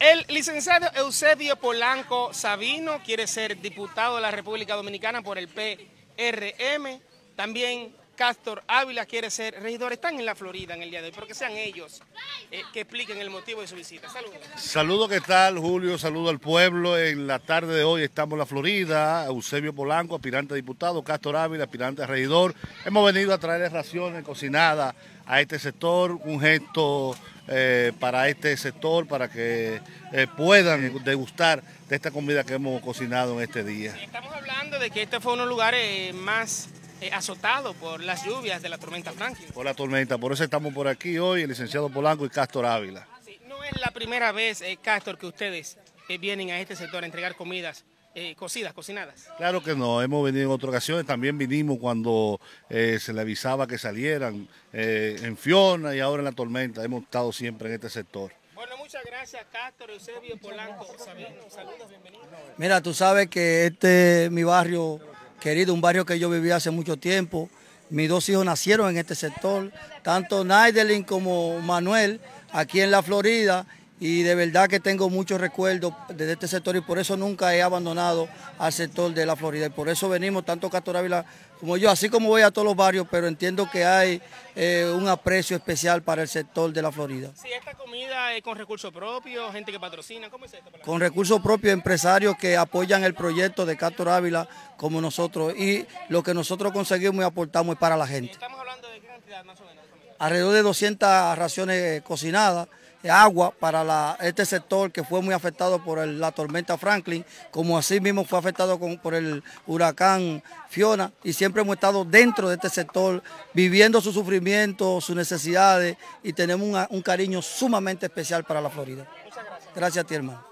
El licenciado Eusebio Polanco Sabino quiere ser diputado de la República Dominicana por el PRM. También Castor Ávila quiere ser regidor. Están en la Florida en el día de hoy, pero que sean ellos eh, que expliquen el motivo de su visita. Saludos. Saludos, ¿qué tal, Julio? Saludo al pueblo. En la tarde de hoy estamos en la Florida. Eusebio Polanco, aspirante a diputado. Castor Ávila, aspirante a regidor. Hemos venido a traerles raciones cocinadas a este sector, un gesto eh, para este sector, para que eh, puedan degustar de esta comida que hemos cocinado en este día. Estamos hablando de que este fue uno de los lugares más eh, azotados por las lluvias de la tormenta Franklin. Por la tormenta, por eso estamos por aquí hoy, el licenciado Polanco y Castor Ávila. no es la primera vez, Castor, que ustedes vienen a este sector a entregar comidas eh, cocidas, cocinadas? Claro que no, hemos venido en otras ocasiones, también vinimos cuando eh, se le avisaba que salieran eh, en Fiona y ahora en la tormenta, hemos estado siempre en este sector. Bueno, muchas gracias, Castro, Eusebio, Polanco, saludos, bienvenidos. Mira, tú sabes que este es mi barrio querido, un barrio que yo viví hace mucho tiempo, mis dos hijos nacieron en este sector, tanto Naidelin como Manuel, aquí en la Florida, y de verdad que tengo muchos recuerdos de este sector y por eso nunca he abandonado al sector de la Florida. Y por eso venimos, tanto Castor Ávila como yo, así como voy a todos los barrios, pero entiendo que hay eh, un aprecio especial para el sector de la Florida. Sí, esta comida es con recursos propios, gente que patrocina, ¿cómo es esto? Con recursos propios, empresarios que apoyan el proyecto de Castor Ávila como nosotros y lo que nosotros conseguimos y aportamos es para la gente. Estamos hablando de qué cantidad más o menos. Alrededor de 200 raciones cocinadas agua para este sector que fue muy afectado por la tormenta Franklin, como así mismo fue afectado por el huracán Fiona, y siempre hemos estado dentro de este sector, viviendo su sufrimiento, sus necesidades, y tenemos un cariño sumamente especial para la Florida. Muchas gracias. Gracias a ti, hermano.